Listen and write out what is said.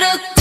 do do